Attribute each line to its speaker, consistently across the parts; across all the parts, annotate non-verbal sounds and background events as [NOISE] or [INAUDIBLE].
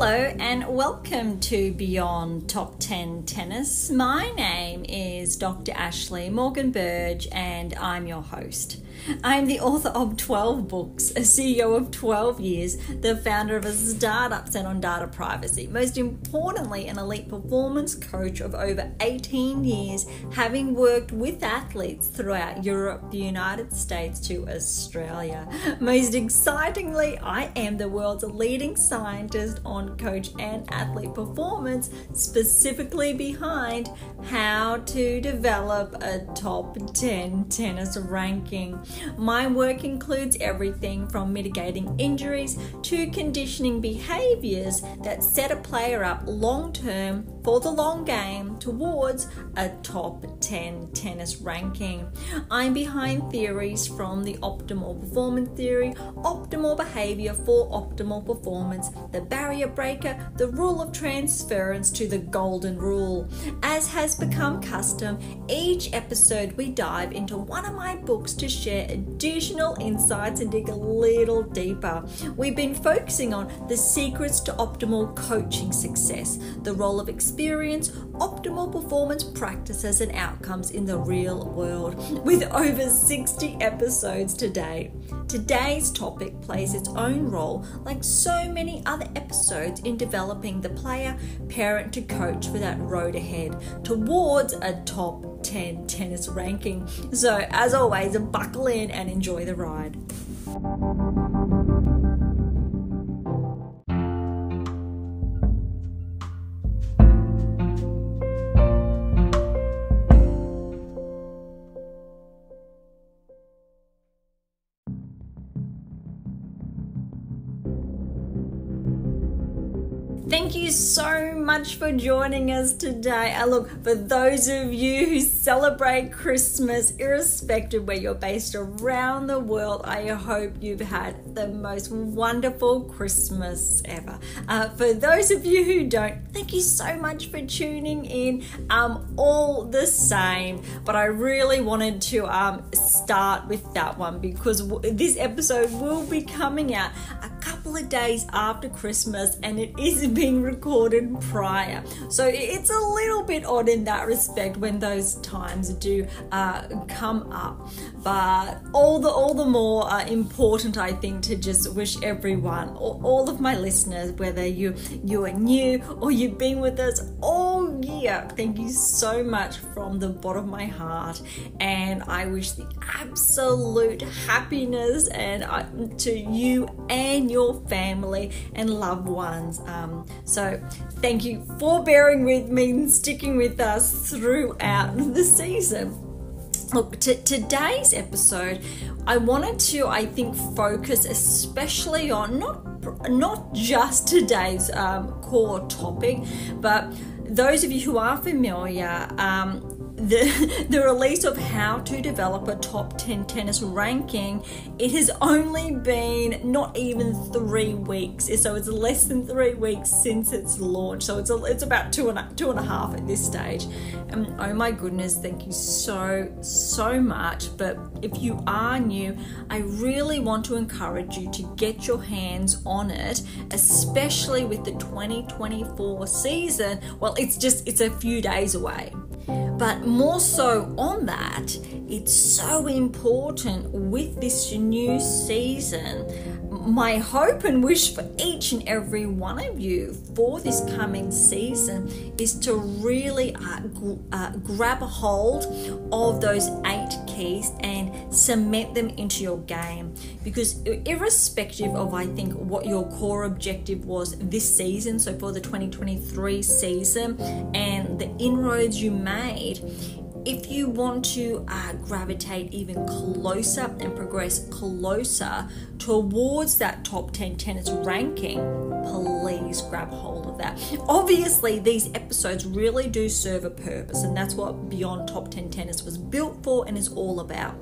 Speaker 1: Hello and welcome to Beyond Top 10 Tennis. My name is Dr. Ashley Morgan Berge and I'm your host. I'm the author of 12 books, a CEO of 12 years, the founder of a startup set on data privacy, most importantly, an elite performance coach of over 18 years, having worked with athletes throughout Europe, the United States to Australia. Most excitingly, I am the world's leading scientist on coach and athlete performance, specifically behind how to develop a top 10 tennis ranking. My work includes everything from mitigating injuries to conditioning behaviors that set a player up long term for the long game towards a top 10 tennis ranking. I'm behind theories from the optimal performance theory, optimal behavior for optimal performance, the barrier breaker, the rule of transference to the golden rule. As has become custom, each episode we dive into one of my books to share additional insights and dig a little deeper. We've been focusing on the secrets to optimal coaching success, the role of experience, optimal performance practices, and outcomes in the real world, with over 60 episodes today. Today's topic plays its own role, like so many other episodes, in developing the player, parent to coach for that road ahead towards a top 10 tennis ranking. So, as always, buckle in and enjoy the ride. So much for joining us today. I look for those of you who celebrate Christmas, irrespective where you're based around the world. I hope you've had the most wonderful Christmas ever. Uh, for those of you who don't, thank you so much for tuning in. Um, all the same, but I really wanted to um, start with that one because this episode will be coming out a couple of days after Christmas and it is being recorded prior. So it's a little bit odd in that respect when those times do uh, come up. But all the all the more uh, important, I think, to just wish everyone, all, all of my listeners, whether you you are new or you've been with us all year, thank you so much from the bottom of my heart, and I wish the absolute happiness and uh, to you and your family and loved ones. Um, so, thank you for bearing with me and sticking with us throughout the season. Look, t- today's episode, I wanted to, I think, focus especially on not not just today's um, core topic, but those of you who are familiar. Um, the, [LAUGHS] the release of how to develop a top 10 tennis ranking, it has only been not even three weeks. So it's less than three weeks since its launch. So it's, a, it's about two and, a, two and a half at this stage. And oh my goodness, thank you so, so much. But if you are new, I really want to encourage you to get your hands on it, especially with the 2024 season. Well, it's just, it's a few days away. But more so on that, it's so important with this new season. My hope and wish for each and every one of you for this coming season is to really uh, uh, grab a hold of those eight keys and cement them into your game. Because, irrespective of, I think, what your core objective was this season, so for the 2023 season, and the inroads you made, if you want to uh, gravitate even closer and progress closer towards that top 10 tennis ranking, please grab hold of that. Obviously, these episodes really do serve a purpose, and that's what Beyond Top 10 Tennis was built for and is all about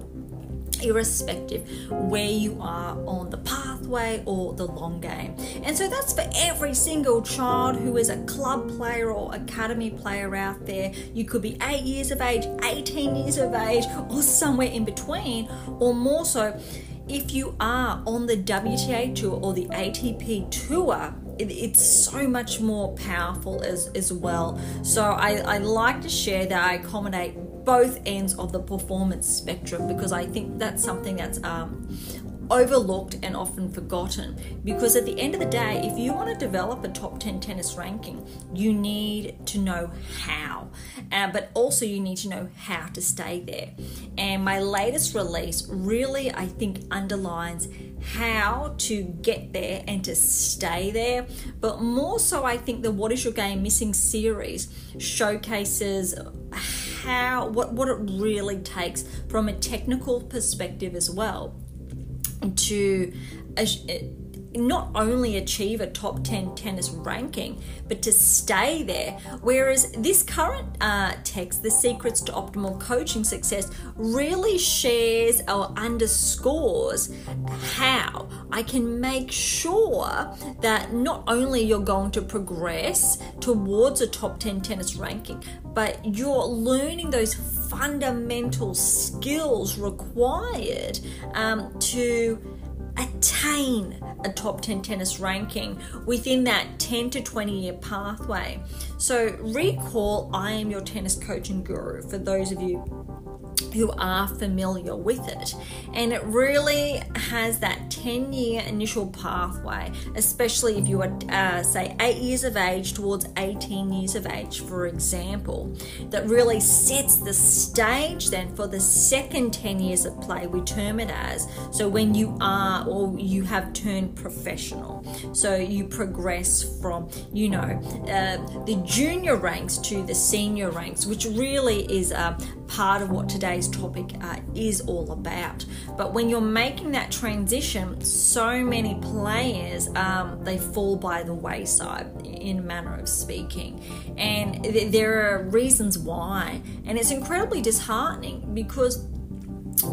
Speaker 1: irrespective where you are on the pathway or the long game. And so that's for every single child who is a club player or academy player out there. You could be 8 years of age, 18 years of age, or somewhere in between, or more so if you are on the WTA tour or the ATP tour it, it's so much more powerful as as well. So I, I like to share that I accommodate both ends of the performance spectrum because I think that's something that's um, overlooked and often forgotten. Because at the end of the day, if you want to develop a top 10 tennis ranking, you need to know how, uh, but also you need to know how to stay there. And my latest release really, I think, underlines how to get there and to stay there. But more so, I think the What is Your Game Missing series showcases how what, what it really takes from a technical perspective as well to not only achieve a top 10 tennis ranking, but to stay there. Whereas this current uh, text, The Secrets to Optimal Coaching Success, really shares or underscores how I can make sure that not only you're going to progress towards a top 10 tennis ranking, but you're learning those fundamental skills required um, to attain a top 10 tennis ranking within that 10 to 20 year pathway. So, recall I am your tennis coaching guru for those of you who are familiar with it. And it really has that 10 year initial pathway, especially if you are, uh, say, 8 years of age towards 18 years of age, for example, that really sets the stage then for the second 10 years of play, we term it as. So when you are or you have turned professional, so you progress from, you know, uh, the junior ranks to the senior ranks, which really is a part of what today's topic uh, is all about. But when you're making that transition, so many players um, they fall by the wayside, in manner of speaking, and th- there are reasons why, and it's incredibly disheartening because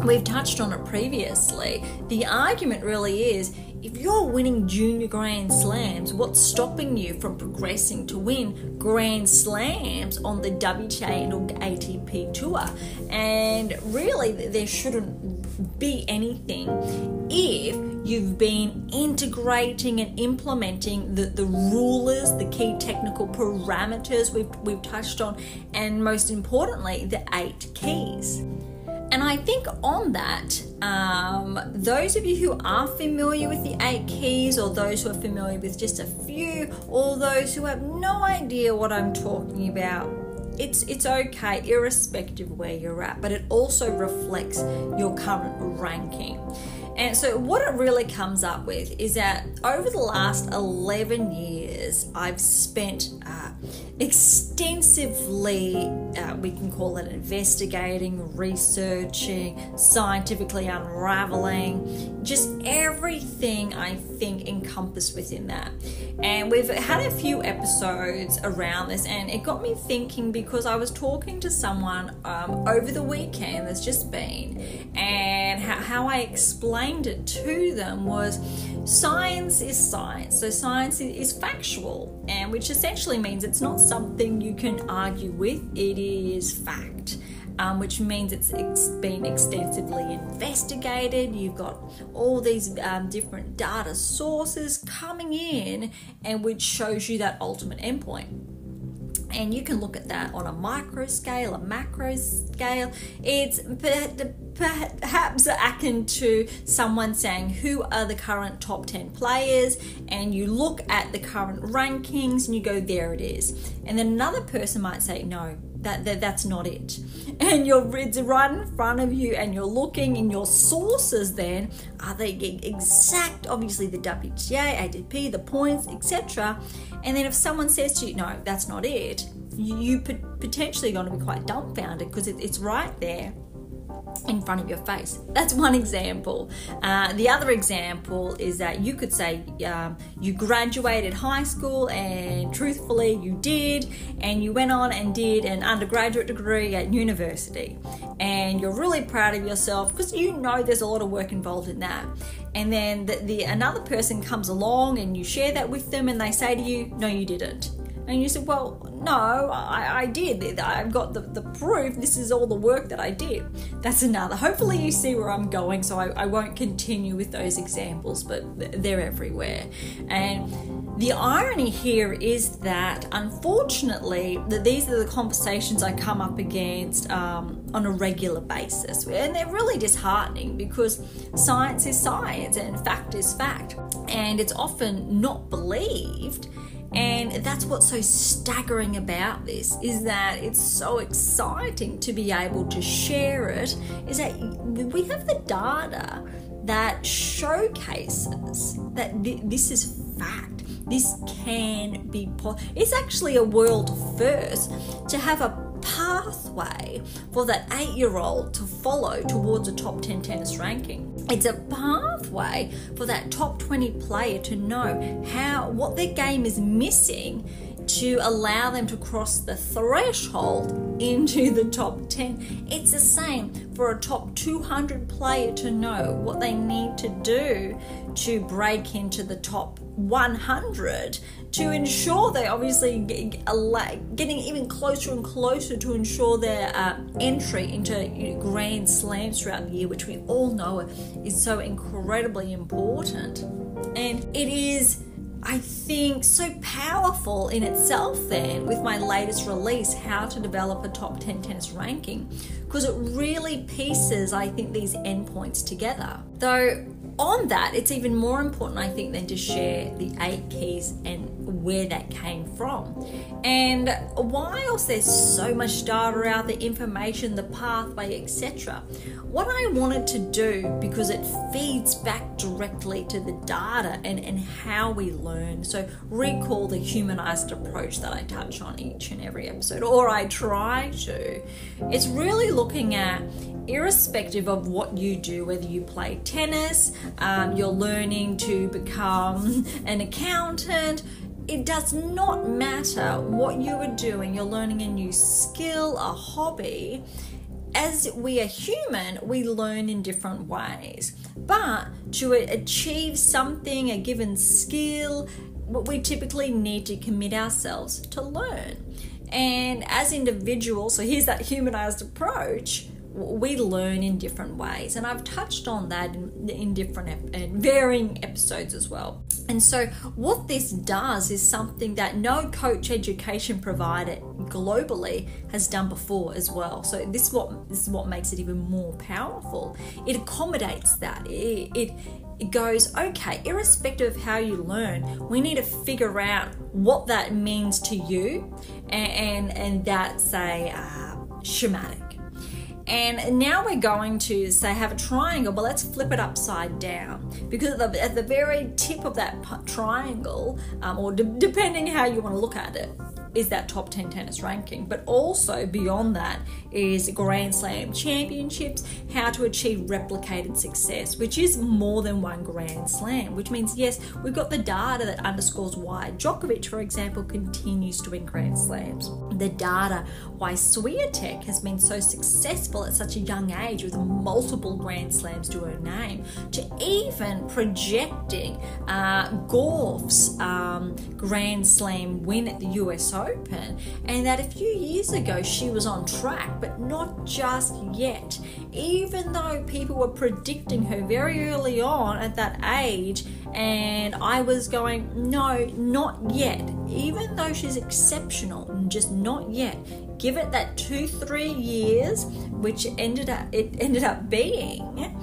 Speaker 1: we've touched on it previously. The argument really is if you're winning junior grand slams, what's stopping you from progressing to win grand slams on the WTA or ATP tour? And really, there shouldn't be anything if you've been integrating and implementing the, the rulers, the key technical parameters we've, we've touched on, and most importantly, the eight keys. And I think on that, um, those of you who are familiar with the eight keys, or those who are familiar with just a few, or those who have no idea what I'm talking about, it's it's okay irrespective of where you're at, but it also reflects your current ranking. And so, what it really comes up with is that over the last 11 years, I've spent uh, extensively, uh, we can call it investigating, researching, scientifically unraveling, just everything I think encompassed within that. And we've had a few episodes around this, and it got me thinking because I was talking to someone um, over the weekend that's just been, and how, how I explained it to them was science is science. So, science is factual, and which essentially means it's not something you can argue with, it is fact. Um, which means it's, it's been extensively investigated. You've got all these um, different data sources coming in, and which shows you that ultimate endpoint and you can look at that on a micro scale, a macro scale. It's perhaps akin to someone saying who are the current top 10 players, and you look at the current rankings and you go, there it is. And then another person might say, no, that, that that's not it. And you're it's right in front of you and you're looking in your sources then are they exact obviously the WTA ATP the points etc and then if someone says to you no that's not it you, you potentially going to be quite dumbfounded because it, it's right there in front of your face. That's one example. Uh, the other example is that you could say um, you graduated high school and truthfully you did, and you went on and did an undergraduate degree at university, and you're really proud of yourself because you know there's a lot of work involved in that. And then the, the another person comes along and you share that with them, and they say to you, "No, you didn't." And you said, Well, no, I, I did. I've got the, the proof. This is all the work that I did. That's another. Hopefully, you see where I'm going, so I, I won't continue with those examples, but they're everywhere. And the irony here is that unfortunately, that these are the conversations I come up against um, on a regular basis. And they're really disheartening because science is science and fact is fact. And it's often not believed and that's what's so staggering about this is that it's so exciting to be able to share it is that we have the data that showcases that this is fact this can be po- it's actually a world first to have a pathway for that eight year old to follow towards a top 10 tennis ranking. It's a pathway for that top 20 player to know how what their game is missing to allow them to cross the threshold into the top 10. It's the same for a top 200 player to know what they need to do to break into the top 100 to ensure they're obviously getting even closer and closer to ensure their uh, entry into grand slams throughout the year, which we all know is so incredibly important. And it is I think, so powerful in itself, then, with my latest release, How to Develop a Top 10 Tennis Ranking, because it really pieces, I think, these endpoints together. Though, on that, it's even more important, I think, than to share the eight keys and where that came from. And whilst there's so much data out the information, the pathway, etc., what I wanted to do, because it feeds back directly to the data and, and how we learn. So, recall the humanized approach that I touch on each and every episode, or I try to. It's really looking at irrespective of what you do, whether you play tennis, um, you're learning to become an accountant, it does not matter what you are doing, you're learning a new skill, a hobby. As we are human, we learn in different ways. But to achieve something, a given skill, we typically need to commit ourselves to learn. And as individuals, so here's that humanized approach we learn in different ways and i've touched on that in, in different and varying episodes as well and so what this does is something that no coach education provider globally has done before as well. So this is what this is what makes it even more powerful. It accommodates that. It, it it goes okay irrespective of how you learn we need to figure out what that means to you and and, and that's a uh, schematic and now we're going to say have a triangle, but let's flip it upside down. Because at the, at the very tip of that triangle, um, or de- depending how you want to look at it, is that top 10 tennis ranking. But also beyond that is Grand Slam championships, how to achieve replicated success, which is more than one Grand Slam, which means, yes, we've got the data that underscores why Djokovic, for example, continues to win Grand Slams. The data why Swiatek has been so successful at such a young age with multiple Grand Slams to her name, to even projecting uh, Gauff's um, Grand Slam win at the US Open and that a few years ago she was on track, but not just yet. Even though people were predicting her very early on at that age, and I was going, no, not yet. Even though she's exceptional, just not yet. Give it that two, three years, which ended up it ended up being,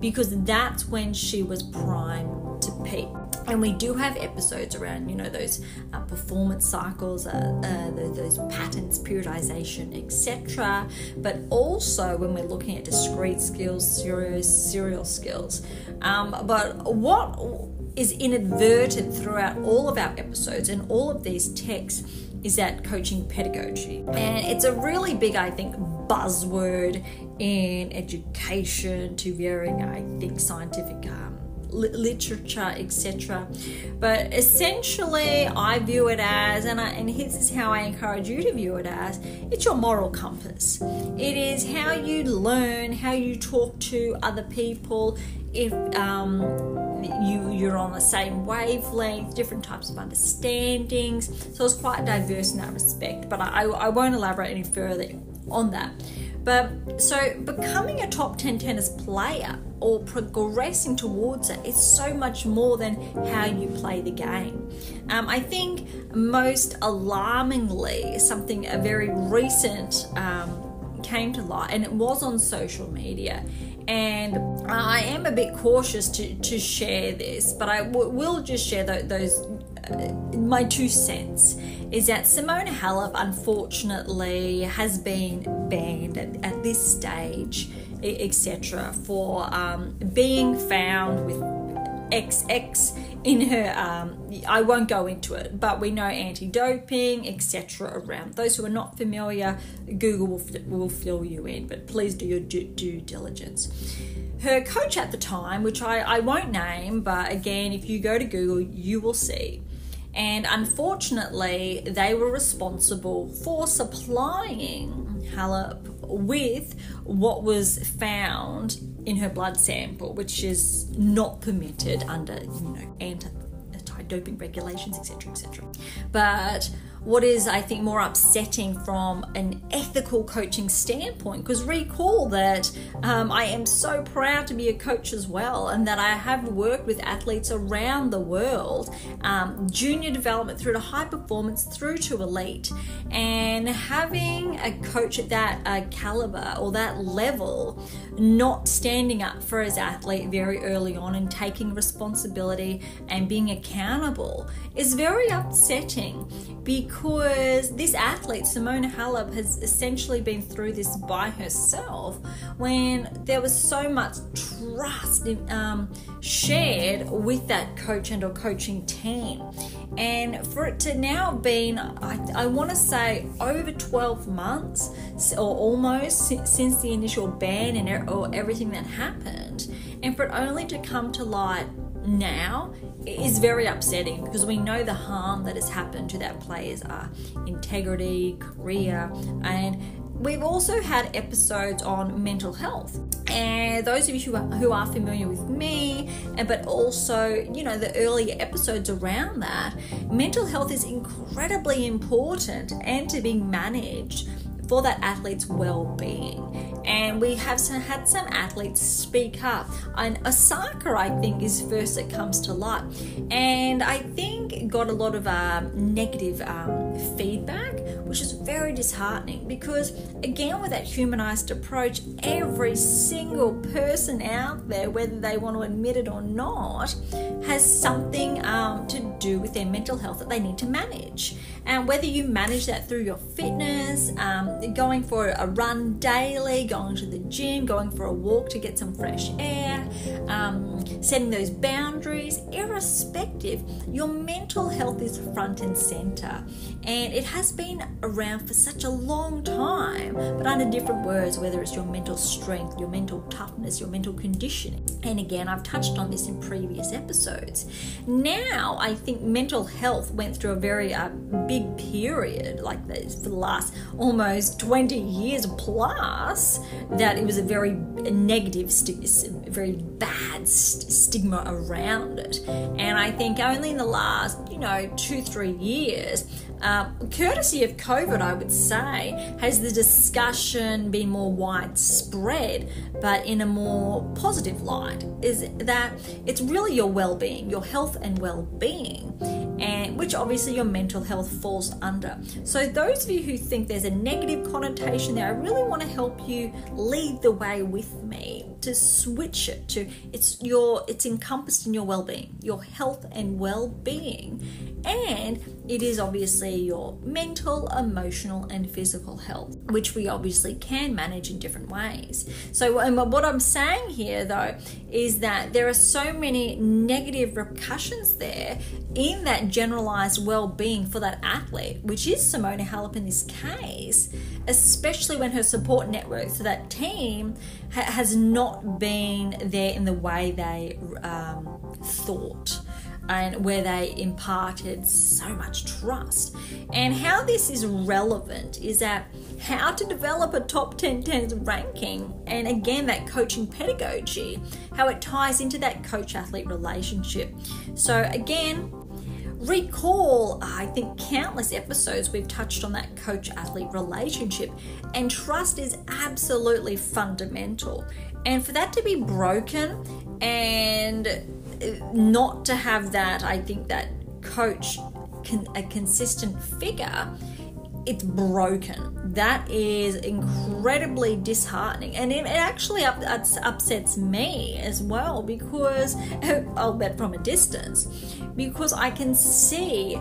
Speaker 1: because that's when she was prime to peak and we do have episodes around you know those uh, performance cycles uh, uh, those patterns periodization etc but also when we're looking at discrete skills serial, serial skills. Um, but what is inadvertent throughout all of our episodes and all of these texts is that coaching pedagogy. And it's a really big i think buzzword in education to varying i think scientific um, literature, etc. But essentially, I view it as, and, I, and this is how I encourage you to view it as, it's your moral compass. It is how you learn, how you talk to other people. If um, you you're on the same wavelength, different types of understandings. So it's quite diverse in that respect. But I, I won't elaborate any further on that. But so becoming a top 10 tennis player or progressing towards it is so much more than how you play the game. Um, I think most alarmingly, something a very recent um, came to light, and it was on social media. And I am a bit cautious to, to share this, but I w- will just share th- those uh, my two cents is that Simona Halep unfortunately has been banned at, at this stage, etc., for um, being found with XX in her. Um, I won't go into it, but we know anti-doping, etc. Around those who are not familiar, Google will, will fill you in. But please do your due, due diligence her coach at the time, which I, I won't name, but again, if you go to Google, you will see, and unfortunately, they were responsible for supplying Halep with what was found in her blood sample, which is not permitted under you know anti-doping regulations, etc., etc. But what is, I think, more upsetting from an ethical coaching standpoint. Because recall that um, I am so proud to be a coach as well, and that I have worked with athletes around the world, um, junior development through to high performance, through to elite. And having a coach at that uh, caliber or that level not standing up for his athlete very early on and taking responsibility and being accountable is very upsetting because this athlete, Simona Halep, has essentially been through this by herself when there was so much trust in, um, shared with that coach and or coaching team. And for it to now have been, I, I want to say, over 12 months or almost since the initial ban and or everything that happened, and for it only to come to light now is very upsetting because we know the harm that has happened to that player's uh, integrity, career, and we've also had episodes on mental health. And those of you who are, who are familiar with me, and but also, you know, the earlier episodes around that, mental health is incredibly important and to be managed for that athlete's well-being and we have some, had some athletes speak up. And Osaka, I think, is first that comes to light, and I think got a lot of um, negative um, feedback, which is very disheartening because, again, with that humanized approach, every single person out there, whether they want to admit it or not, has something um, to do with their mental health that they need to manage. And whether you manage that through your fitness, um, going for a run daily, going to the gym, going for a walk to get some fresh air, um, setting those boundaries, irrespective, your mental health is front and center. And it has been around for such a long time, but under different words, whether it's your mental strength, your mental toughness, your mental conditioning. And again, I've touched on this in previous episodes. Now, I think mental health went through a very uh, big period, like this, for the last almost 20 years plus, that it was a very negative, very bad st- stigma around it. And I think only in the last, you know, two, three years, uh, courtesy of COVID, I would say, has the discussion been more widespread, but in a more positive light, is that it's really your well being, your health and well being, and which obviously your mental health falls under. So, those of you who think there's a negative connotation there, I really want to help you lead the way with me to switch it to it's your it's encompassed in your well-being your health and well-being and it is obviously your mental emotional and physical health which we obviously can manage in different ways so what i'm saying here though is that there are so many negative repercussions there in that generalized well-being for that athlete which is simona halep in this case especially when her support network so that team ha- has not been there in the way they um, thought. and where they imparted so much trust. And how this is relevant is that how to develop a top 10 tennis ranking, and again, that coaching pedagogy, how it ties into that coach athlete relationship. So, again, recall, I think, countless episodes we've touched on that coach athlete relationship, and trust is absolutely fundamental. And for that to be broken and uh, not to have that, I think that coach, can a consistent figure, it's broken. That is incredibly disheartening, and it, actually up, upsets me as well because [LAUGHS] I'll bet from a distance, because I can see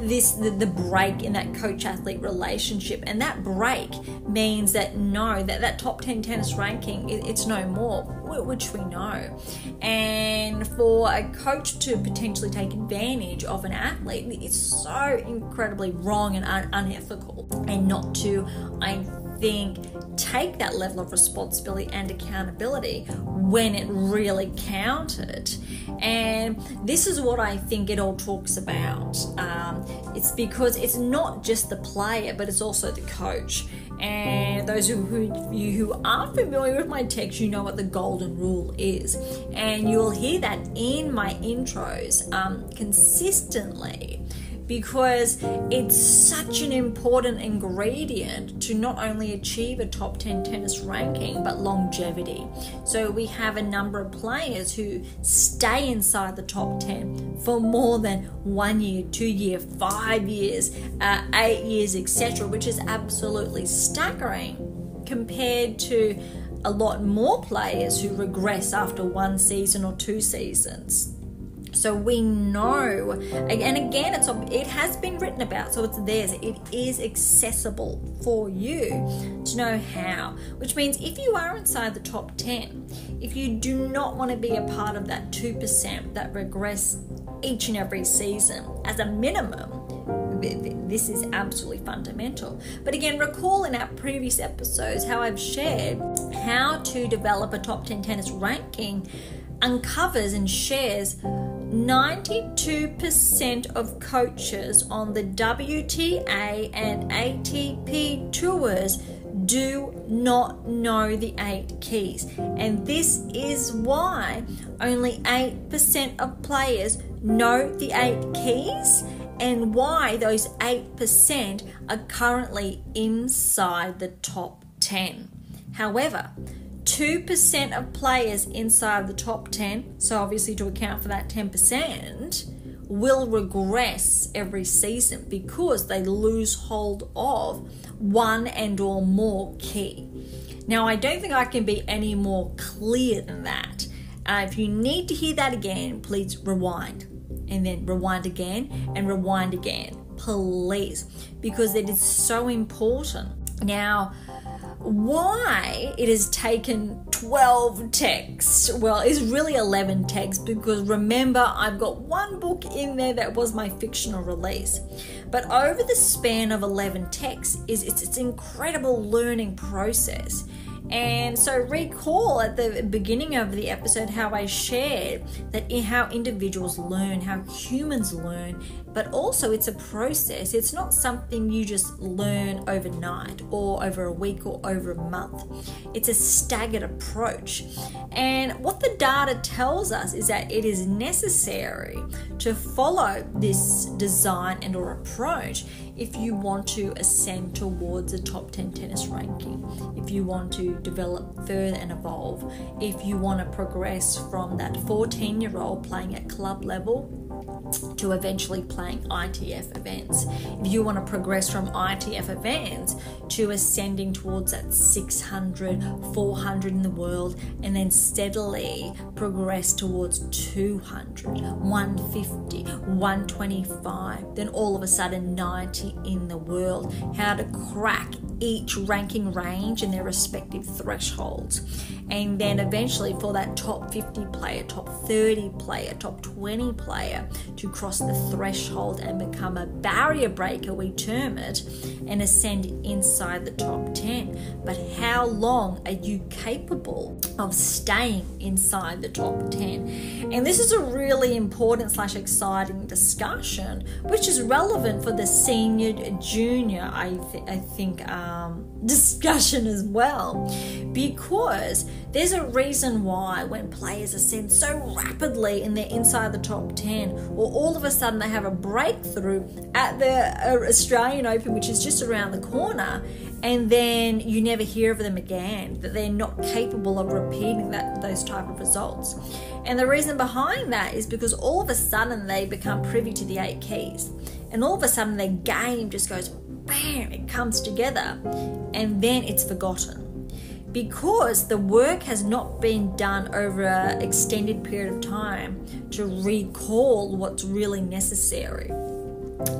Speaker 1: this the, the break in that coach athlete relationship, and that break means that no, that that top ten tennis ranking it, it's no more, which we know, and for a coach to potentially take advantage of an athlete, it's so incredibly wrong and un- unethical. And not to, I think, take that level of responsibility and accountability when it really counted. And this is what I think it all talks about. Um, it's because it's not just the player, but it's also the coach. And those who, who you who are familiar with my text, you know what the golden rule is, and you'll hear that in my intros um, consistently because it's such an important ingredient to not only achieve a top 10 tennis ranking but longevity. So we have a number of players who stay inside the top 10 for more than one year, two year, five years, uh, eight years, etc., which is absolutely staggering compared to a lot more players who regress after one season or two seasons. So we know, and again, it's it has been written about, so it's theirs. It is accessible for you to know how. Which means if you are inside the top ten, if you do not want to be a part of that two percent that regress each and every season, as a minimum, this is absolutely fundamental. But again, recall in our previous episodes how I've shared how to develop a top 10 tennis ranking uncovers and shares 92% of coaches on the WTA and ATP tours do not know the eight keys. And this is why only 8% of players know the eight keys and why those 8% are currently inside the top 10. However, 2% of players inside the top 10, so obviously to account for that 10%, will regress every season because they lose hold of one and or more key. Now, I don't think I can be any more clear than that. Uh, if you need to hear that again, please rewind and then rewind again and rewind again, please, because it is so important. Now, why it has taken 12 texts. Well it's really 11 texts because remember i've got one book in there that was my fictional release. But over the span of 11 texts is it's, it's incredible learning process and so, recall at the beginning of the episode how I shared that how individuals learn, how humans learn, but also it's a process. It's not something you just learn overnight or over a week or over a month. It's a staggered approach. And what the data tells us is that it is necessary to follow this design and or approach if you want to ascend towards a top 10 tennis ranking, if you want to develop further and evolve, if you want to progress from that 14 year old playing at club level to eventually playing ITF events. If you want to progress from ITF events to ascending towards that 600, 400 in the world, and then steadily progress towards 200, 150, 125, then all of a sudden 90 in the world. How to crack each ranking range and their respective thresholds. And then eventually for that top 50 player, top 30 player, top 20 player to cross the threshold and become a barrier breaker, we term it, and ascend inside the top 10. But how long are you capable of staying inside the top 10? And this is a really important slash exciting discussion, which is relevant for the senior, junior, I, th- I think, um, [LAUGHS] discussion as well, because there's a reason why when players ascend so rapidly and they're inside the top 10, or all of a sudden they have a breakthrough at the uh, Australian Open, which is just around the corner, and then you never hear of them again, that they're not capable of repeating that those type of results. And the reason behind that is because all of a sudden they become privy to the eight keys. And all of a sudden their game just goes bam, it comes together, and then it's forgotten because the work has not been done over an extended period of time to recall what's really necessary.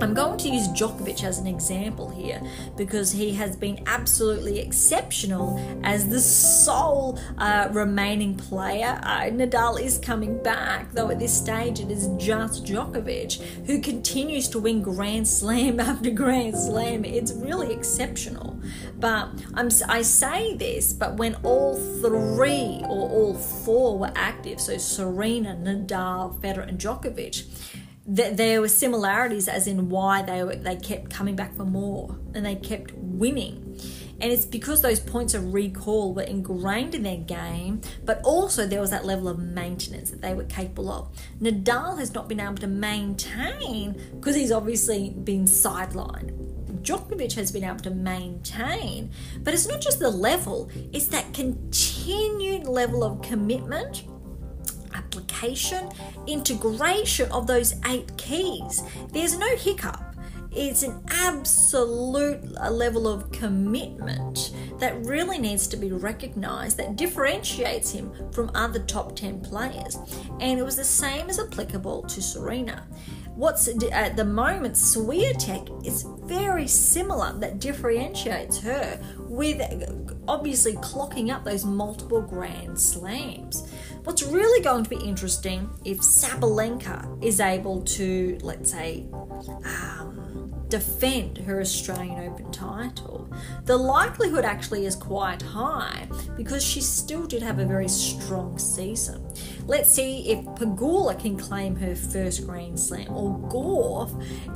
Speaker 1: I'm going to use Djokovic as an example here because he has been absolutely exceptional as the sole uh, remaining player. Uh, Nadal is coming back, though at this stage it is just Djokovic who continues to win Grand Slam [LAUGHS] after Grand Slam. It's really exceptional. But I'm, I say this, but when all three or all four were active, so Serena, Nadal, Federer, and Djokovic, th- there were similarities as in why they were, they kept coming back for more and they kept winning. And it's because those points of recall were ingrained in their game, but also there was that level of maintenance that they were capable of. Nadal has not been able to maintain because he's obviously been sidelined. Djokovic has been able to maintain, but it's not just the level, it's that continued level of commitment application, integration of those eight keys. There's no hiccup. It's an absolute level of commitment that really needs to be recognized that differentiates him from other top 10 players. And it was the same as applicable to Serena. What's at the moment, Swiatek is very similar that differentiates her with obviously clocking up those multiple grand slams. What's really going to be interesting if Sabalenka is able to, let's say, um, defend her Australian Open title, the likelihood actually is quite high because she still did have a very strong season. Let's see if Pegula can claim her first Grand Slam or Gauff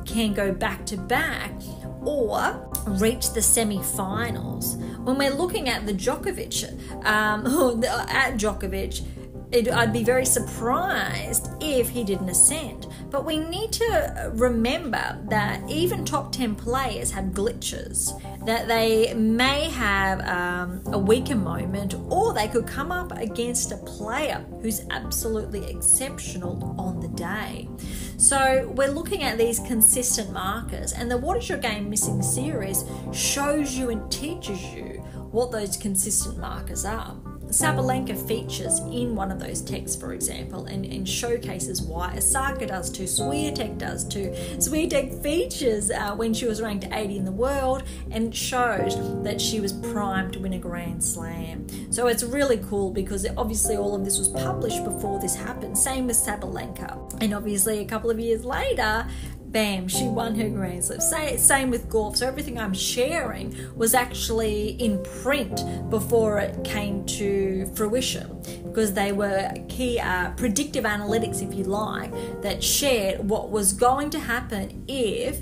Speaker 1: can go back to back or reach the semi-finals. When we're looking at the Djokovic, um, [LAUGHS] at Djokovic, it, I'd be very surprised if he didn't ascend. But we need to remember that even top 10 players have glitches, that they may have um, a weaker moment, or they could come up against a player who's absolutely exceptional on the day. So we're looking at these consistent markers, and the What is Your Game Missing series shows you and teaches you what those consistent markers are. Sabalenka features in one of those texts, for example, and, and showcases why Osaka does too, Swiatek does too. Swiatek features uh, when she was ranked 80 in the world and shows that she was primed to win a Grand Slam. So it's really cool because obviously all of this was published before this happened. Same with Sabalenka. And obviously a couple of years later, bam, she won her Grand Slam. Same with Gauff. So everything I'm sharing was actually in print before it came to fruition because they were key uh, predictive analytics, if you like, that shared what was going to happen if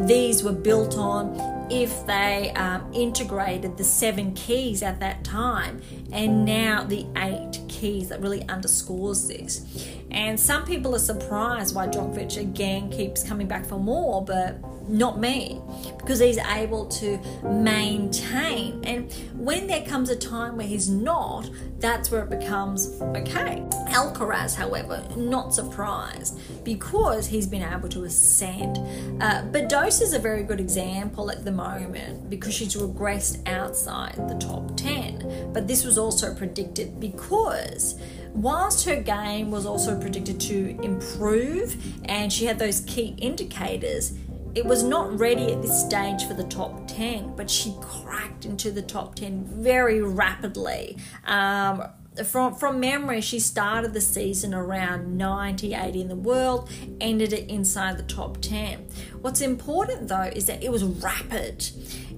Speaker 1: these were built on if they um, integrated the seven keys at that time and now the eight keys that really underscores this. And some people are surprised why Djokovic again keeps coming back for more, but not me, because he's able to maintain. And when there comes a time where he's not, that's where it becomes okay. Alcaraz, however, not surprised because he's been able to ascend. Uh, Badosa is a very good example at the moment because she's regressed outside the top 10. But this was also predicted because whilst her game was also predicted to improve and she had those key indicators, it was not ready at this stage for the top 10, but she cracked into the top 10 very rapidly. Um, from from memory, she started the season around 90, 80 in the world, ended it inside the top 10. What's important though is that it was rapid.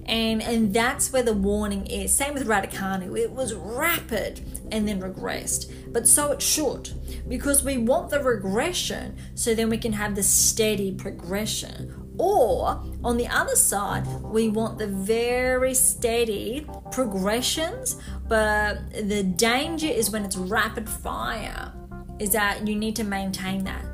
Speaker 1: And and that's where the warning is. Same with Raducanu. It was rapid and then regressed. But so it should. Because we want the regression so then we can have the steady progression. Or on the other side, we want the very steady progressions, but the danger is when it's rapid fire, is that you need to maintain that.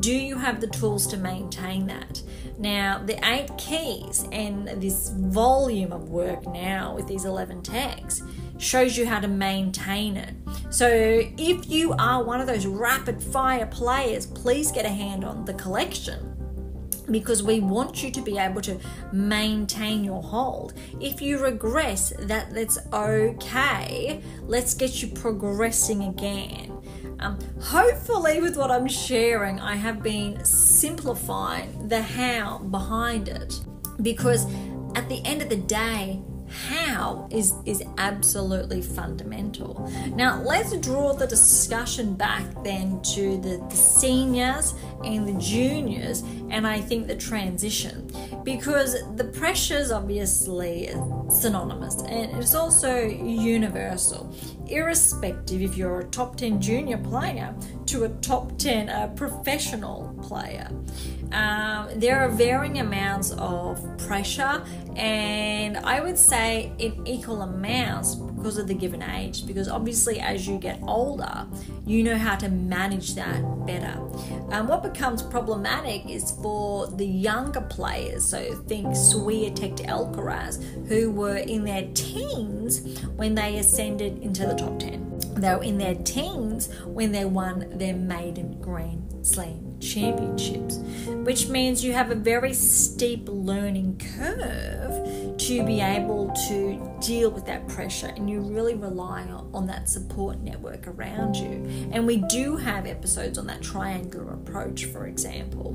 Speaker 1: Do you have the tools to maintain that? Now, the eight keys and this volume of work now with these 11 tags shows you how to maintain it. So, if you are one of those rapid fire players, please get a hand on the collection because we want you to be able to maintain your hold. If you regress, that that's okay. Let's get you progressing again. Um, hopefully, with what I'm sharing, I have been simplifying the how behind it because at the end of the day, how is is absolutely fundamental. Now let's draw the discussion back then to the, the seniors and the juniors and I think the transition. Because the pressures obviously synonymous and it's also universal. Irrespective if you're a top 10 junior player to a top 10 uh, professional player um, there are varying amounts of pressure and I would say in equal amounts because of the given age. Because obviously, as you get older, you know how to manage that better. Um, what becomes problematic is for the younger players. So think Swiatek Alcaraz, who were in their teens when they ascended into the top 10. They were in their teens when they won their maiden Grand Slam championships, which means you have a very steep learning curve to be able to deal with that pressure and you really rely on, that support network around you. And we do have episodes on that triangular approach, for example.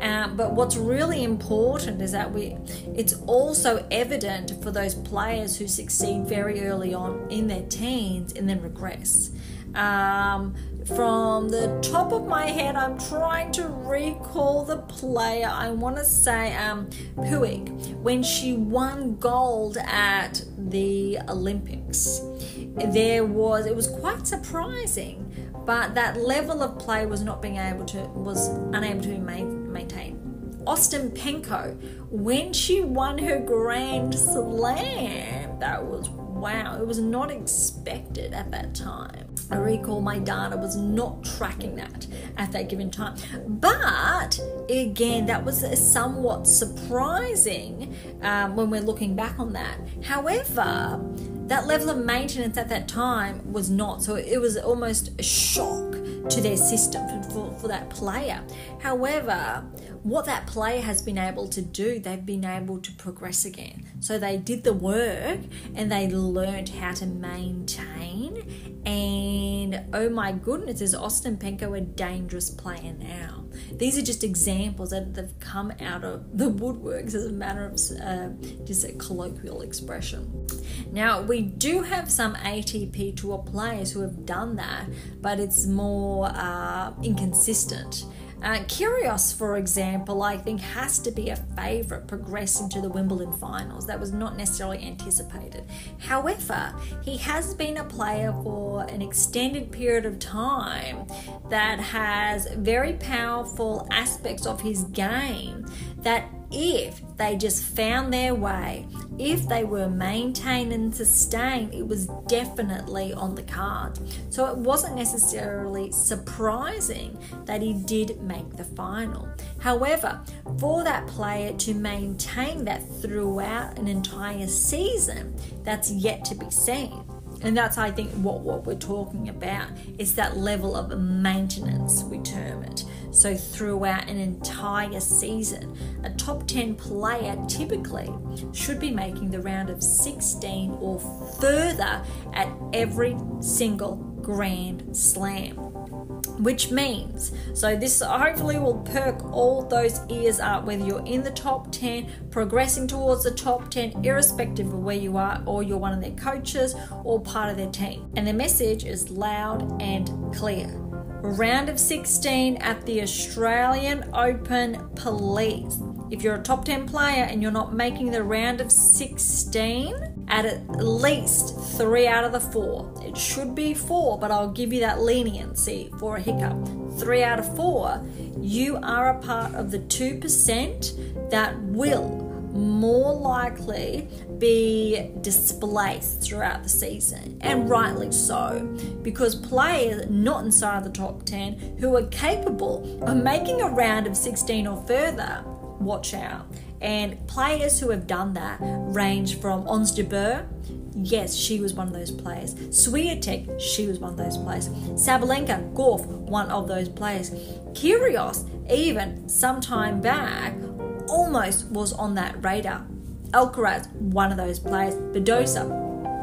Speaker 1: Um, but what's really important is that we it's also evident for those players who succeed very early on in their teens and then regress. Um, from the top of my head, I'm trying to recall the player. I want to say um, Puig when she won gold at the Olympics. There was it was quite surprising, but that level of play was not being able to was unable to be maintained. Penko when she won her Grand Slam, that was wow, it was not expected at that time. I recall my data was not tracking that at that given time. But again, that was somewhat surprising um, when we're looking back on that. However, that level of maintenance at that time was not. So it was almost a shock to their system for, for that player. However, what that player has been able to do, they've been able to progress again. So they did the work and they learned how to maintain. And oh my goodness, is Ostapenko a dangerous player now? These are just examples that have come out of the woodworks as a matter of uh, just a colloquial expression. Now, we do have some ATP Tour players who have done that, but it's more uh, inconsistent. Uh, Kyrgios, for example, I think has to be a favourite progressing to the Wimbledon finals. That was not necessarily anticipated. However, he has been a player for an extended period of time that has very powerful aspects of his game that if they just found their way, if they were maintained and sustained, it was definitely on the card. So it wasn't necessarily surprising that he did make the final. However, for that player to maintain that throughout an entire season, that's yet to be seen. And that's, I think, what, what we're talking about. is that level of maintenance, we term it. So, throughout an entire season, a top 10 player typically should be making the round of 16 or further at every single Grand Slam. Which means so this hopefully will perk all those ears up whether you're in the top 10 progressing towards the top 10 irrespective of where you are or you're one of their coaches or part of their team. And the message is loud and clear. Round of 16 at the Australian Open Police if you're a top 10 player and you're not making the round of 16 at at least three out of the four. It should be four, but I'll give you that leniency for a hiccup. Three out of four, you are a part of the 2% that will more likely be displaced throughout the season, and rightly so, because players not inside the top 10 who are capable of making a round of 16 or further, watch out. And players who have done that range from Ons Jabeur, yes, she was one of those players. Swiatek, she was one of those players. Sabalenka, Gauff, one of those players. Kyrgios, even some time back, almost was on that radar. Alcaraz, one of those players. Badosa,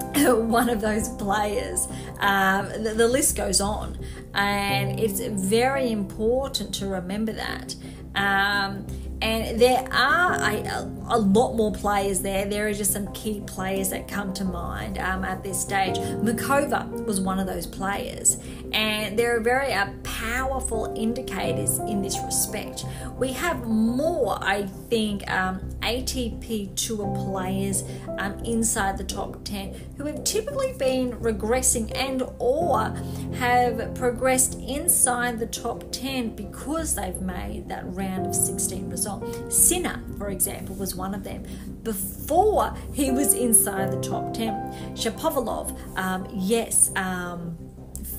Speaker 1: [LAUGHS] one of those players. Um, the, the, list goes on, and it's very important to remember that. Um, and there are a, a, lot more players there. There are just some key players that come to mind um, at this stage. Muchova was one of those players, and there are very uh, powerful indicators in this respect. We have more, I think, um, ATP Tour players um, inside the top 10 who have typically been regressing and or have progressed inside the top 10 because they've made that round of 16 result. Sinner, for example, was one of them before he was inside the top 10. Shapovalov, um, yes, um,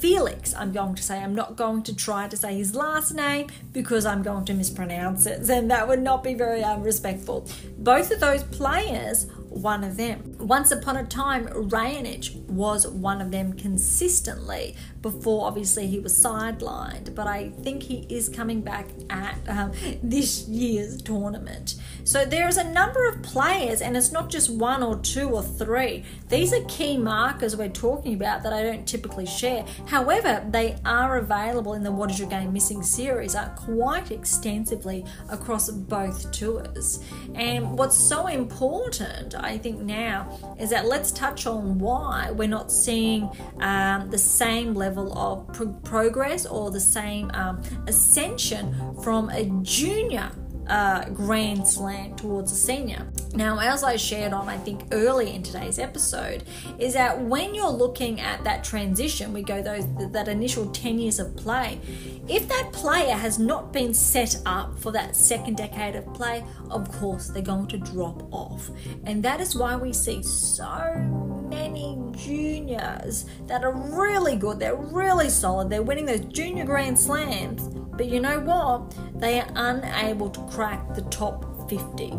Speaker 1: Felix, I'm going to say. I'm not going to try to say his last name because I'm going to mispronounce it, and that would not be very um, respectful. Both of those players one of them. Once upon a time, Raonic was one of them consistently before obviously he was sidelined, but I think he is coming back at um, this year's tournament. So there's a number of players, and it's not just one or two or three. These are key markers we're talking about that I don't typically share. However, they are available in the What Is Your Game Missing series uh, quite extensively across both tours. And what's so important, I think, now is that let's touch on why we're not seeing um, the same level level of pro- progress or the same um, ascension from a junior uh, grand slam towards a senior. Now, as I shared on, I think early in today's episode, is that when you're looking at that transition, we go those that initial 10 years of play. If that player has not been set up for that second decade of play, of course they're going to drop off, and that is why we see so many juniors that are really good, they're really solid, they're winning those junior grand slams, but you know what? They are unable to crack the top 50.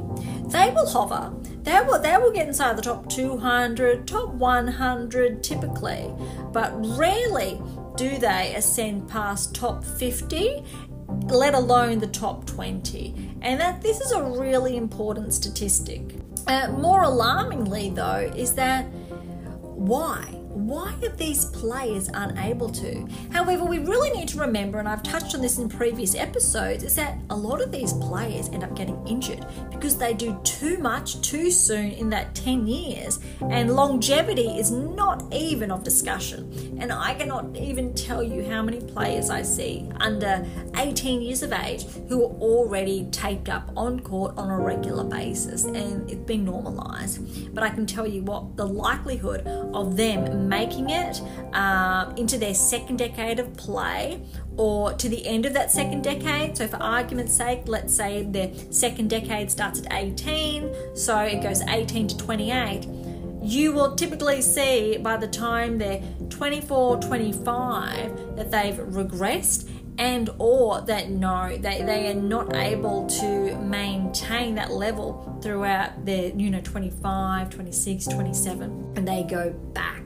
Speaker 1: They will hover. They will they will get inside the top 200, top 100 typically, but rarely do they ascend past top 50 let alone the top 20 and that this is a really important statistic uh, more alarmingly though is that why? Why are these players unable to? However, we really need to remember, and I've touched on this in previous episodes, is that a lot of these players end up getting injured because they do too much too soon in that 10 years, and longevity is not even of discussion. And I cannot even tell you how many players I see under 18 years of age who are already taped up on court on a regular basis, and it's been normalized. But I can tell you what, the likelihood of them making it um, into their second decade of play or to the end of that second decade. So, for argument's sake, let's say the second decade starts at 18, so it goes 18 to 28. You will typically see by the time they're 24, 25 that they've regressed and or that no they, they are not able to maintain that level throughout their you know 25 26 27 and they go back.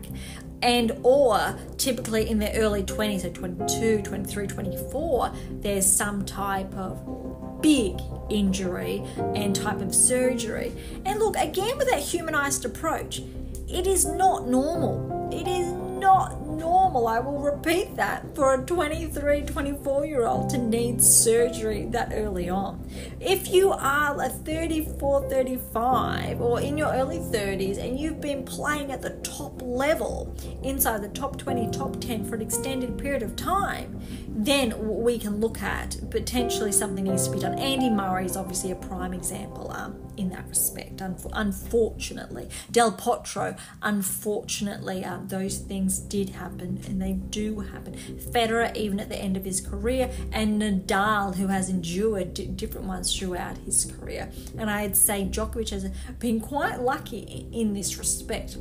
Speaker 1: And or typically in their early 20s so 22 23 24 there's some type of big injury and type of surgery. And look again with that humanized approach it is not normal. It is not normal, I will repeat that, for a 23, 24 year old to need surgery that early on. If you are a 34, 35, or in your early 30s and you've been playing at the top level, inside the top 20, top 10 for an extended period of time, then we can look at potentially something needs to be done. Andy Murray is obviously a prime example um, in that respect, unfortunately. Del Potro, unfortunately, um, those things did happen and they do happen. Federer, even at the end of his career, and Nadal, who has endured different ones throughout his career. And I'd say Djokovic has been quite lucky in this respect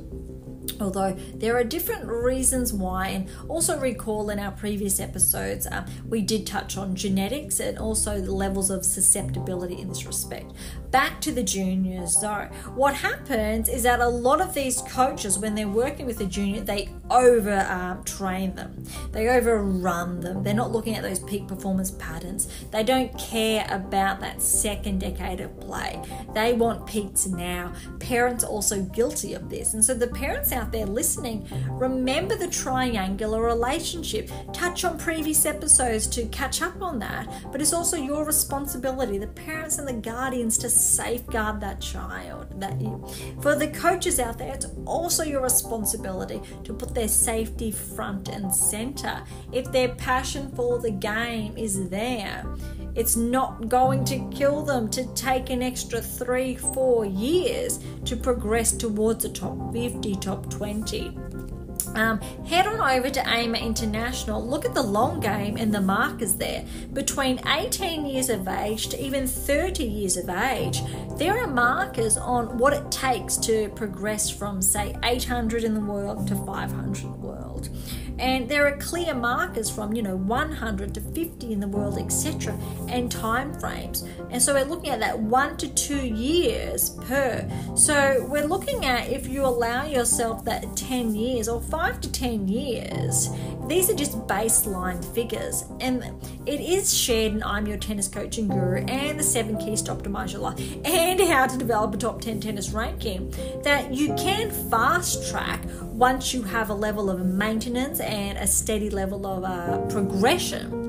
Speaker 1: although there are different reasons why and also recall in our previous episodes uh, we did touch on genetics and also the levels of susceptibility in this respect back to the juniors though what happens is that a lot of these coaches when they're working with a junior they over train them. They overrun them. They're not looking at those peak performance patterns. They don't care about that second decade of play. They want peaks now. Parents are also guilty of this. And so the parents out there listening, remember the triangular relationship. Touch on previous episodes to catch up on that, but it's also your responsibility, the parents and the guardians, to safeguard that child. That you, for the coaches out there, it's also your responsibility to put their safety front and center. If their passion for the game is there, it's not going to kill them to take an extra three, four years to progress towards the top 50, top 20. Um, head on over to AM8 International, look at the long game and the markers there. Between 18 years of age to even 30 years of age, there are markers on what it takes to progress from, say, 800 in the world to 500 in the world and there are clear markers from you know 100 to 50 in the world etc and time frames and so we're looking at that one to two years per. So we're looking at if you allow yourself that 10 years or 5 to 10 years these are just baseline figures and it is shared in i'm your tennis coaching guru and the seven keys to optimize your life and [LAUGHS] how to develop a top 10 tennis ranking that you can fast track once you have a level of maintenance and a steady level of uh, progression.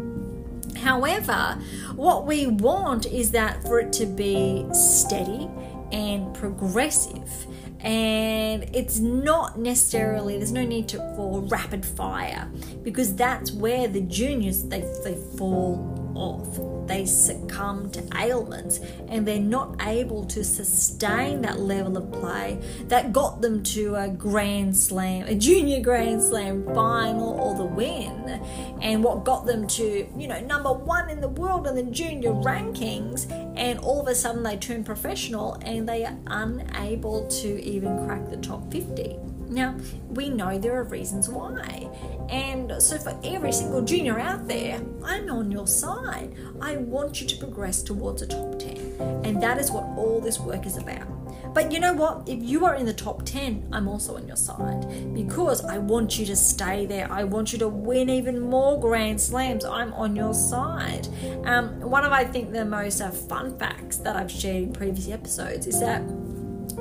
Speaker 1: However, what we want is that for it to be steady and progressive. And it's not necessarily, there's no need to for rapid fire because that's where the juniors they, they fall off they succumb to ailments and they're not able to sustain that level of play that got them to a grand slam, a junior grand slam final or the win, and what got them to, you know, number one in the world in the junior rankings, and all of a sudden they turn professional and they are unable to even crack the top 50. Now, we know there are reasons why. And so, for every single junior out there, I'm on your side. I want you to progress towards a top 10. And that is what all this work is about. But you know what? If you are in the top 10, I'm also on your side because I want you to stay there. I want you to win even more Grand Slams. I'm on your side. Um, one of, I think, the most uh, fun facts that I've shared in previous episodes is that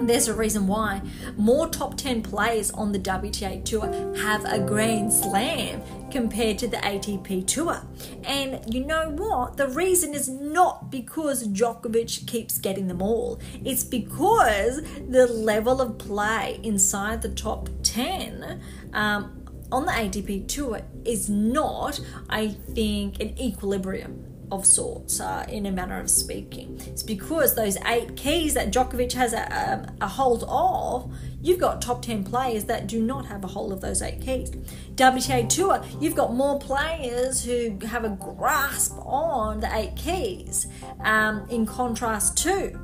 Speaker 1: there's a reason why more top 10 players on the WTA Tour have a Grand Slam compared to the ATP Tour. And you know what? The reason is not because Djokovic keeps getting them all, it's because the level of play inside the top 10. Um, on the ATP tour is not, I think, an equilibrium of sorts, uh, in a manner of speaking. It's because those eight keys that Djokovic has a, a, a, hold of, you've got top 10 players that do not have a hold of those eight keys. WTA Tour, you've got more players who have a grasp on the eight keys, um, in contrast to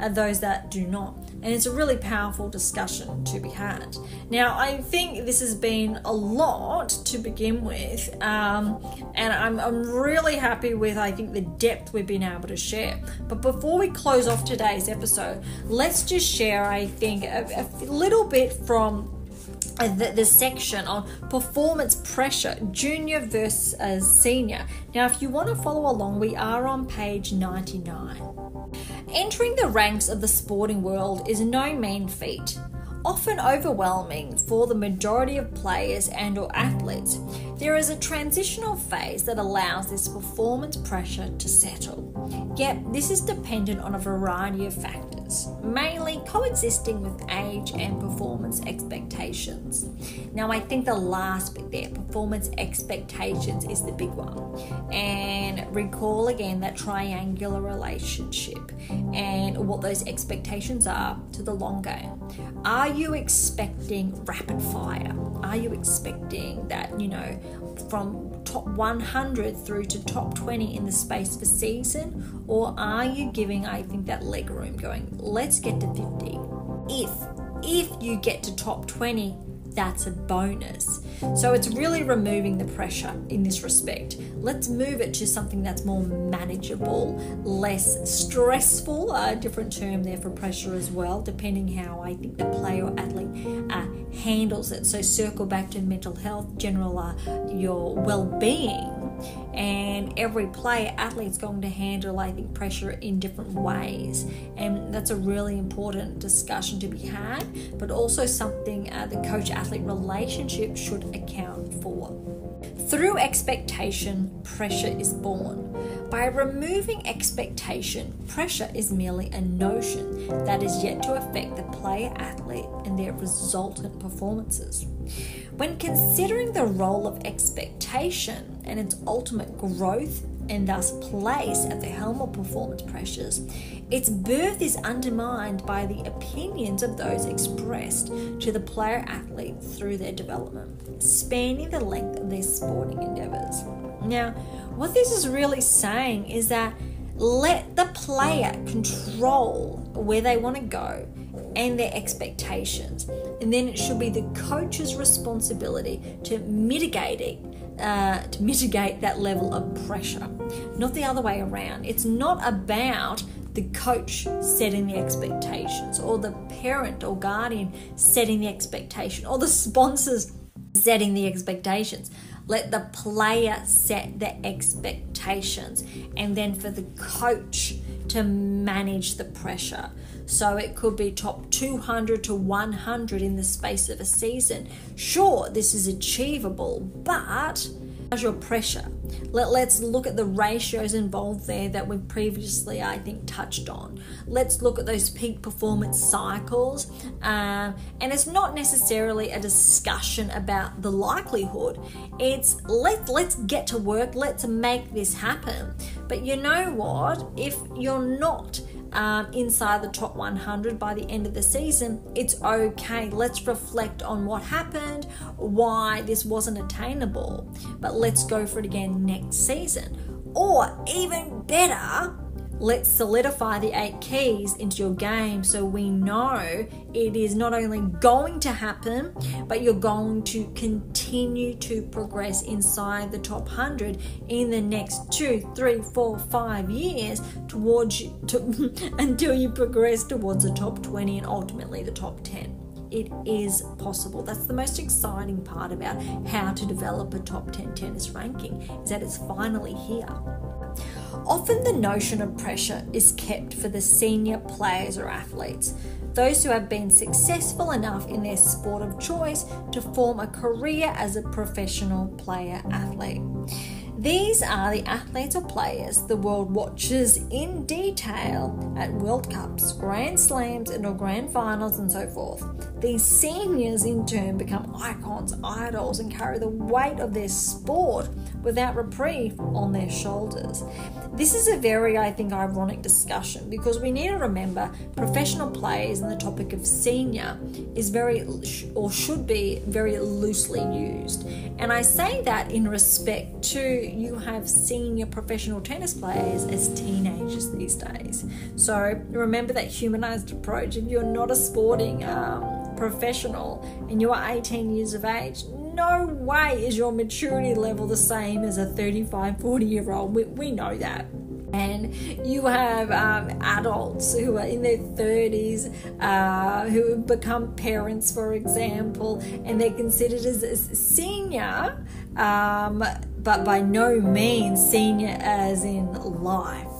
Speaker 1: uh, those that do not and it's a really powerful discussion to be had. Now, I think this has been a lot to begin with, um, and I'm, I'm really happy with, I think, the depth we've been able to share. But before we close off today's episode, let's just share, I think, a, a little bit from the, the, section on performance pressure, junior versus uh, senior. Now, if you want to follow along, we are on page 99. Entering the ranks of the sporting world is no mean feat. often overwhelming for the majority of players and or athletes, there is a transitional phase that allows this performance pressure to settle. Yet this is dependent on a variety of factors, mainly coexisting with age and performance expectations. Now I think the last bit there, performance expectations is the big one. And recall again that triangular relationship and what those expectations are to the long game. Are you expecting rapid fire? Are you expecting that, you know, from top 100 through to top 20 in the space a season? Or are you giving, I think, that leg room going, let's get to 50? If if you get to top 20, that's a bonus. So it's really removing the pressure in this respect. Let's move it to something that's more manageable, less stressful, a different term there for pressure as well, depending how I think the player or athlete uh, handles it. So circle back to mental health, general uh, your well-being and every player athlete's going to handle i think pressure in different ways. And that's a really important discussion to be had but also something uh, the coach athlete relationship should account for through expectation pressure is born by removing expectation, pressure is merely a notion that is yet to affect the player athlete and their resultant performances. When considering the role of expectation and its ultimate growth and thus place at the helm of performance pressures, its birth is undermined by the opinions of those expressed to the player athlete through their development, spanning the length of their sporting endeavors. Now, what this is really saying is that let the player control where they want to go and their expectations. And then it should be the coach's responsibility to mitigating uh, to mitigate that level of pressure, not the other way around. It's not about the coach setting the expectations, or the parent or guardian setting the expectation, or the sponsors setting the expectations. Let the player set the expectations, and then for the coach to manage the pressure. So it could be top 200 to 100 in the space of a season. Sure, this is achievable, but as your pressure. Let, let's look at the ratios involved there that we previously, I think, touched on. Let's look at those peak performance cycles. Um, and it's not necessarily a discussion about the likelihood. It's let, let's get to work, let's make this happen. But you know what? If you're not um, inside the top 100 by the end of the season, it's okay. Let's reflect on what happened, why this wasn't attainable, but let's go for it again next season. Or even better, let's solidify the eight keys into your game so we know it is not only going to happen, but you're going to continue to progress inside the top 100 in the next two, three, four, five years towards to, [LAUGHS] until you progress towards the top 20 and ultimately the top 10 it is possible. That's the most exciting part about how to develop a top 10 tennis ranking is that it's finally here. Often the notion of pressure is kept for the senior players or athletes, those who have been successful enough in their sport of choice to form a career as a professional player athlete. These are the athletes or players the world watches in detail at World Cups, Grand Slams, and or Grand Finals, and so forth. These seniors, in turn, become icons, idols, and carry the weight of their sport without reprieve on their shoulders. This is a very, I think, ironic discussion because we need to remember professional players and the topic of senior is very, or should be, very loosely used. And I say that in respect to you have senior professional tennis players as teenagers these days. So remember that humanized approach. If you're not a sporting um, professional and you are 18 years of age, no way is your maturity level the same as a 35, 40 year old. We, we know that and you have um, adults who are in their 30s uh, who have become parents, for example, and they're considered as, as senior, um, but by no means senior as in life.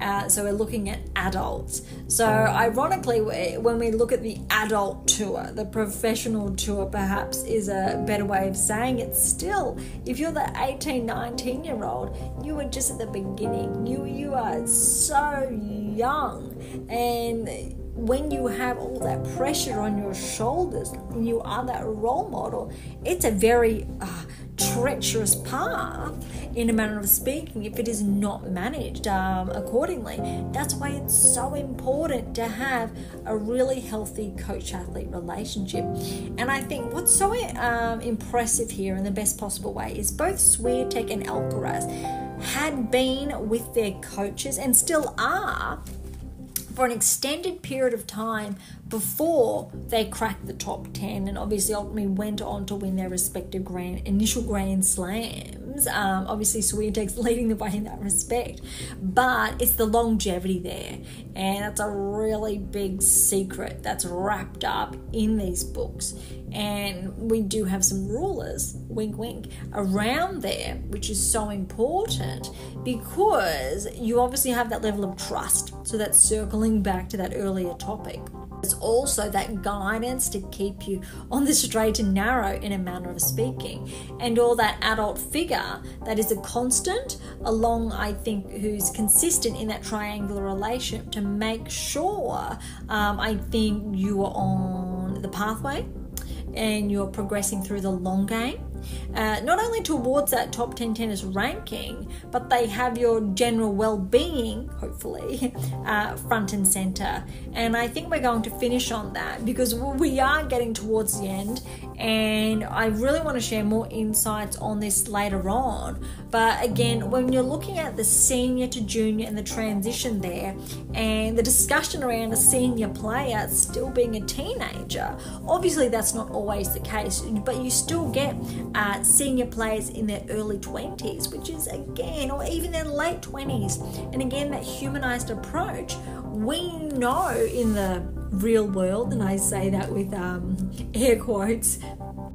Speaker 1: Uh, so we're looking at adults. So, ironically, when we look at the adult tour, the professional tour perhaps is a better way of saying it. Still, if you're the 18, 19 year old, you are just at the beginning. You, you are so young. And when you have all that pressure on your shoulders and you are that role model, it's a very uh, treacherous path, in a manner of speaking, if it is not managed um, accordingly. That's why it's so important to have a really healthy coach athlete relationship. And I think what's so um, impressive here in the best possible way is both Swiatek and Alcaraz had been with their coaches and still are for an extended period of time before they cracked the top 10 and obviously ultimately went on to win their respective grand initial grand slams. Um, obviously Swiatek's [LAUGHS] leading the way in that respect. But it's the longevity there. And that's a really big secret that's wrapped up in these books and we do have some rulers, wink wink, around there, which is so important because you obviously have that level of trust. So that's circling back to that earlier topic. There's also that guidance to keep you on the straight and narrow in a manner of speaking, and all that adult figure that is a constant along, I think, who's consistent in that triangular relationship to make sure um, I think you are on the pathway and you're progressing through the long game uh, not only towards that top 10 tennis ranking, but they have your general well being, hopefully, [LAUGHS] uh, front and center. And I think we're going to finish on that because we are getting towards the end, and I really want to share more insights on this later on. But again, when you're looking at the senior to junior and the transition there, and the discussion around a senior player still being a teenager, obviously that's not always the case, but you still get uh, senior players in their early 20s, which is again, or even their late 20s. And again, that humanized approach. We know in the real world, and I say that with um, air quotes,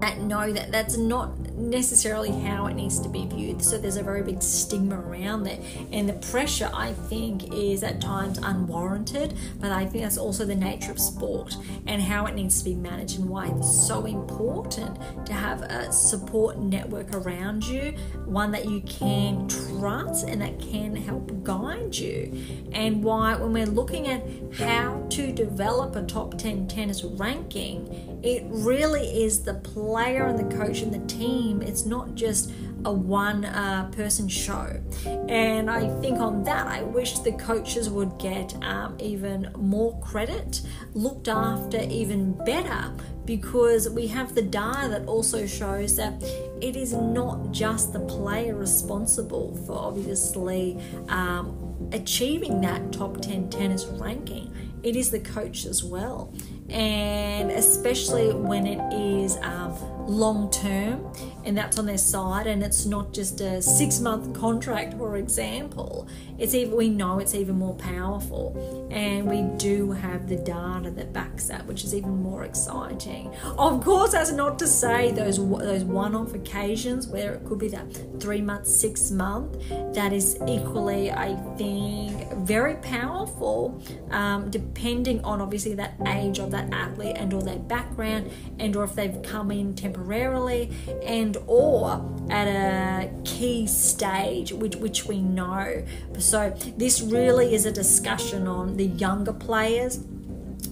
Speaker 1: that know that that's not necessarily how it needs to be viewed. So there's a very big stigma around it. And the pressure, I think, is at times unwarranted, but I think that's also the nature of sport and how it needs to be managed and why it's so important to have a support network around you, one that you can trust and that can help guide you. And why, when we're looking at how to develop a top 10 tennis ranking, it really is the player and the coach and the team. It's not just a one uh, person show. And I think on that, I wish the coaches would get um, even more credit, looked after even better, because we have the data that also shows that it is not just the player responsible for obviously um, achieving that top 10 tennis ranking, it is the coach as well and especially when it is um, long term and that's on their side and it's not just a six month contract for example. It's even we know it's even more powerful and we do have the data that backs that which is even more exciting. Of course that's not to say those those one-off occasions where it could be that three months six month that is equally i think very powerful um, depending on obviously that age of that athlete and or their background and or if they've come in temporarily and or at a key stage which, which we know. So this really is a discussion on the younger players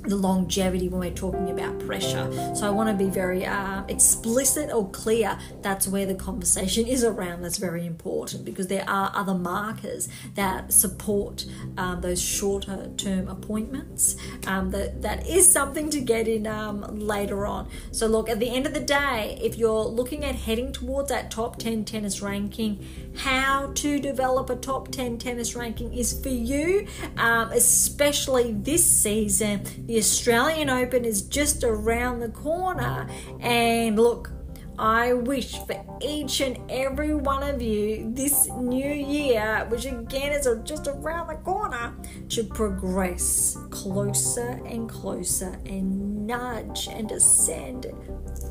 Speaker 1: the longevity when we're talking about pressure. So I want to be very uh, explicit or clear. That's where the conversation is around. That's very important because there are other markers that support um, those shorter term appointments. Um, that that is something to get in um, later on. So look, at the end of the day, if you're looking at heading towards that top 10 tennis ranking, how to develop a top 10 tennis ranking is for you, um, especially this season. The Australian Open is just around the corner. And look, I wish for each and every one of you this new year, which again is just around the corner, to progress closer and closer and nudge and ascend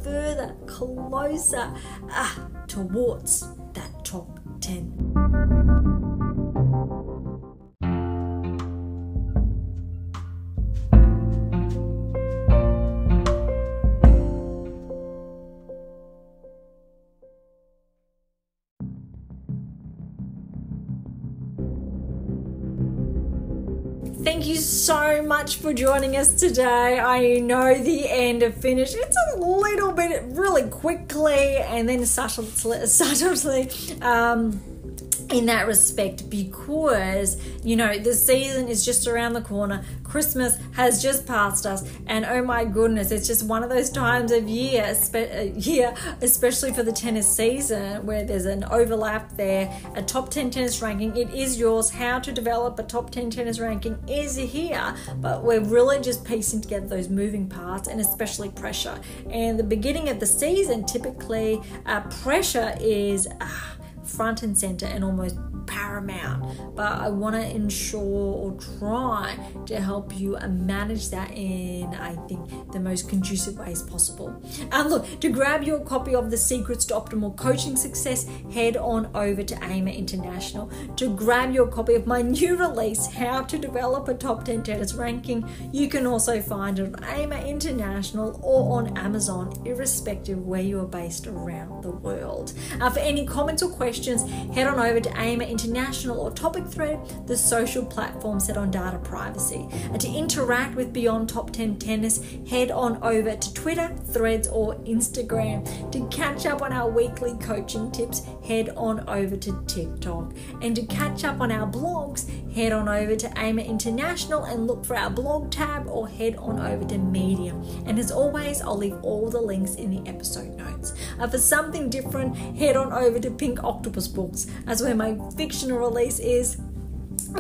Speaker 1: further, closer ah, towards that top 10. So much for joining us today. I know the end of finish. It's a little bit really quickly and then subtly, [LAUGHS] subtly um, in that respect because you know the season is just around the corner. Christmas has just passed us and oh my goodness it's just one of those times of year uh, year especially for the tennis season where there's an overlap there. A top 10 tennis ranking it is yours. How to develop a top 10 tennis ranking is here but we're really just piecing together those moving parts and especially pressure. And the beginning of the season typically uh, pressure is uh, front and center and almost paramount, but I want to ensure or try to help you manage that in, I think, the most conducive ways possible. And look, to grab your copy of The Secrets to Optimal Coaching Success, head on over to AM8 International. To grab your copy of my [LAUGHS] new release, How to Develop a Top 10 Tennis Ranking, you can also find it on AM8 International or on Amazon, irrespective where you are based around the world. Uh, for any comments or questions, head on over to AM8 International international or topic thread, the social platform set on data privacy. And to interact with Beyond Top 10 Tennis, head on over to Twitter, Threads, or Instagram. To catch up on our weekly coaching tips, head on over to TikTok. And to catch up on our blogs, head on over to AM8 International and look for our blog tab or head on over to Medium. And as always, I'll leave all the links in the episode notes. Uh, for something different, head on over to Pink Octopus Books, as where my fictional release is.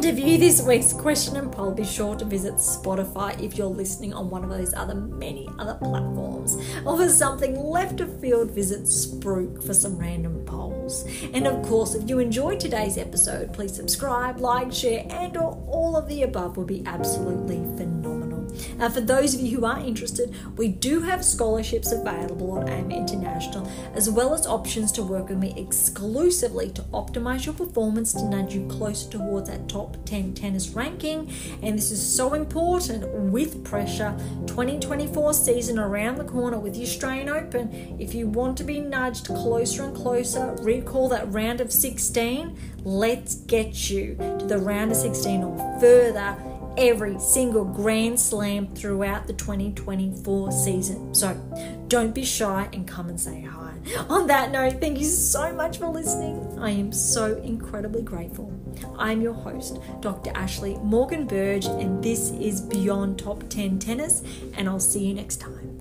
Speaker 1: To view this week's question and poll, be sure to visit Spotify if you're listening on one of those other many other platforms. Or for something left of field, visit Spruik for some random polls. And of course, if you enjoyed today's episode, please subscribe, like, share, and or all of the above would be absolutely phenomenal. Uh, for those of you who are interested, we do have scholarships available on AM8 International, as well as options to work with me exclusively to optimize your performance to nudge you closer towards that top 10 tennis ranking. And this is so important with pressure. 2024 season around the corner with the Australian Open. If you want to be nudged closer and closer, recall that round of 16. Let's get you to the round of 16 or further every single Grand Slam throughout the 2024 season. So don't be shy and come and say hi. On that note, thank you so much for listening. I am so incredibly grateful. I'm your host, Dr. Ashley Morgan Berge, and this is Beyond Top 10 Tennis, and I'll see you next time.